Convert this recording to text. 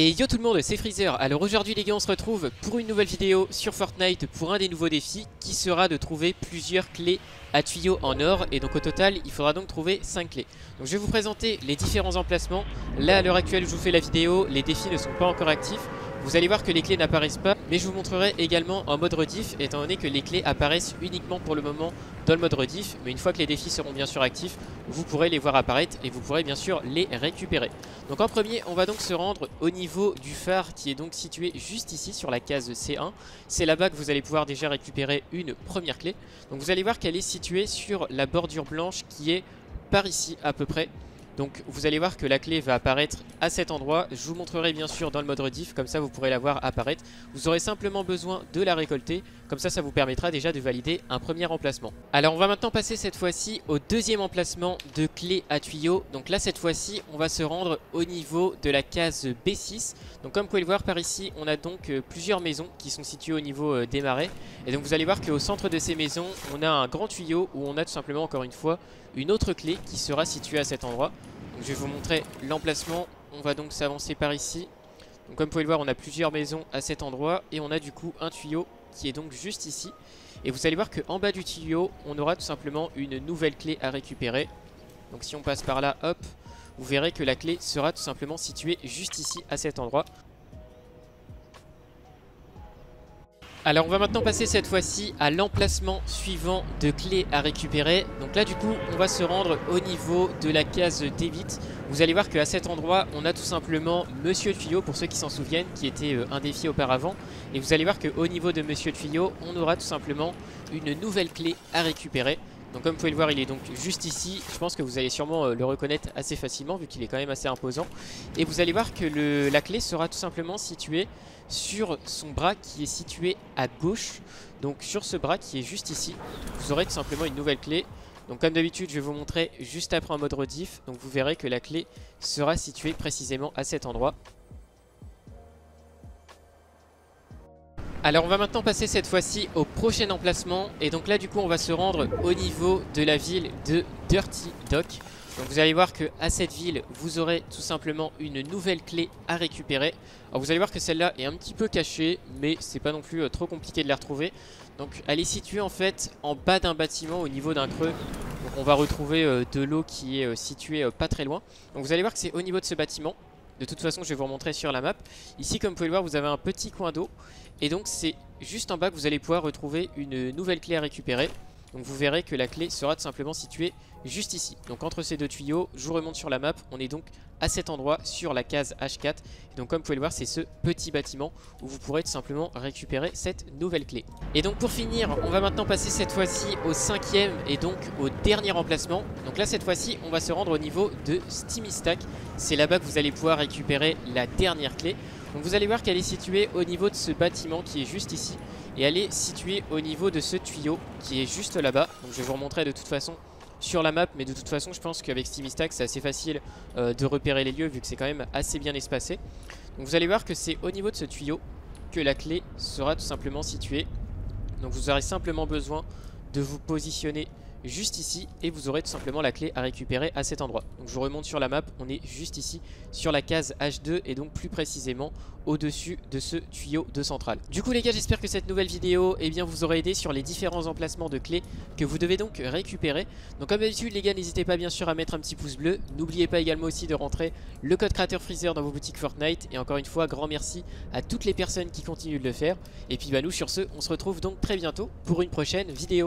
Et yo tout le monde, c'est Freezer. Alors aujourd'hui les gars, on se retrouve pour une nouvelle vidéo sur Fortnite pour un des nouveaux défis qui sera de trouver plusieurs clés à tuyaux en or et donc au total il faudra donc trouver 5 clés. Donc je vais vous présenter les différents emplacements. Là à l'heure actuelle où je vous fais la vidéo, les défis ne sont pas encore actifs. Vous allez voir que les clés n'apparaissent pas, mais je vous montrerai également en mode rediff, étant donné que les clés apparaissent uniquement pour le moment dans le mode rediff, mais une fois que les défis seront bien sûr actifs, vous pourrez les voir apparaître et vous pourrez bien sûr les récupérer. Donc en premier, on va donc se rendre au niveau du phare qui est donc situé juste ici sur la case C1. C'est là-bas que vous allez pouvoir déjà récupérer une première clé. Donc vous allez voir qu'elle est située sur la bordure blanche qui est par ici à peu près. Donc vous allez voir que la clé va apparaître à cet endroit. Je vous montrerai bien sûr dans le mode rediff, comme ça vous pourrez la voir apparaître. Vous aurez simplement besoin de la récolter, comme ça ça vous permettra déjà de valider un premier emplacement. Alors on va maintenant passer cette fois-ci au deuxième emplacement de clé à tuyau. Donc là cette fois-ci on va se rendre au niveau de la case B6. Donc comme vous pouvez le voir par ici on a donc euh, plusieurs maisons qui sont situées au niveau euh, des marais. Et donc vous allez voir qu'au centre de ces maisons on a un grand tuyau où on a tout simplement encore une fois une autre clé qui sera située à cet endroit je vais vous montrer l'emplacement. On va donc s'avancer par ici. Comme vous pouvez le voir, on a plusieurs maisons à cet endroit. Et on a du coup un tuyau qui est donc juste ici. Et vous allez voir qu'en bas du tuyau, on aura tout simplement une nouvelle clé à récupérer. Donc si on passe par là, hop, vous verrez que la clé sera tout simplement située juste ici à cet endroit. Alors on va maintenant passer cette fois-ci à l'emplacement suivant de clés à récupérer. Donc là du coup on va se rendre au niveau de la case d'évite. Vous allez voir qu'à cet endroit on a tout simplement Monsieur Tuyau pour ceux qui s'en souviennent qui était euh, un défi auparavant. Et vous allez voir qu'au niveau de Monsieur Tuyau on aura tout simplement une nouvelle clé à récupérer. Donc comme vous pouvez le voir il est donc juste ici. Je pense que vous allez sûrement euh, le reconnaître assez facilement Vu qu'il est quand même assez imposant. Et vous allez voir que la clé sera tout simplement située Sur son bras qui est situé à gauche. Donc sur ce bras qui est juste ici Vous aurez tout simplement une nouvelle clé. Donc comme d'habitude je vais vous montrer juste après en mode rediff. Donc vous verrez que la clé sera située précisément à cet endroit Alors on va maintenant passer cette fois-ci au prochain emplacement et donc là du coup on va se rendre au niveau de la ville de Dirty Dock. Donc vous allez voir que à cette ville vous aurez tout simplement une nouvelle clé à récupérer. Alors vous allez voir que celle-là est un petit peu cachée mais c'est pas non plus euh, trop compliqué de la retrouver. Donc elle est située en fait en bas d'un bâtiment au niveau d'un creux. Donc on va retrouver euh, de l'eau qui est euh, située pas très loin. Donc vous allez voir que c'est au niveau de ce bâtiment. De toute façon, je vais vous remontrer sur la map. Ici, comme vous pouvez le voir, vous avez un petit coin d'eau. Et donc, c'est juste en bas que vous allez pouvoir retrouver une nouvelle clé à récupérer. Donc vous verrez que la clé sera tout simplement située juste ici. Donc entre ces deux tuyaux, je vous remonte sur la map, on est donc à cet endroit sur la case H4. Et donc comme vous pouvez le voir, c'est ce petit bâtiment où vous pourrez tout simplement récupérer cette nouvelle clé. Et donc pour finir, on va maintenant passer cette fois-ci au cinquième et donc au dernier emplacement. Donc là cette fois-ci, on va se rendre au niveau de Steamy Stack. C'est là-bas que vous allez pouvoir récupérer la dernière clé. Donc vous allez voir qu'elle est située au niveau de ce bâtiment qui est juste ici. Et elle est située au niveau de ce tuyau qui est juste là-bas. Donc je vais vous remontrer de toute façon sur la map. Mais de toute façon je pense qu'avec Steamy Stack c'est assez facile euh, de repérer les lieux vu que c'est quand même assez bien espacé. Donc vous allez voir que c'est au niveau de ce tuyau que la clé sera tout simplement située. Donc vous aurez simplement besoin de vous positionner juste ici et vous aurez tout simplement la clé à récupérer à cet endroit. Donc je vous remonte sur la map, on est juste ici sur la case H2 et donc plus précisément au-dessus de ce tuyau de centrale. Du coup les gars j'espère que cette nouvelle vidéo eh bien, vous aura aidé sur les différents emplacements de clés que vous devez donc récupérer. Donc comme d'habitude les gars n'hésitez pas bien sûr à mettre un petit pouce bleu, n'oubliez pas également aussi de rentrer le code créateur Freezer dans vos boutiques Fortnite et encore une fois grand merci à toutes les personnes qui continuent de le faire. Et puis bah nous sur ce on se retrouve donc très bientôt pour une prochaine vidéo.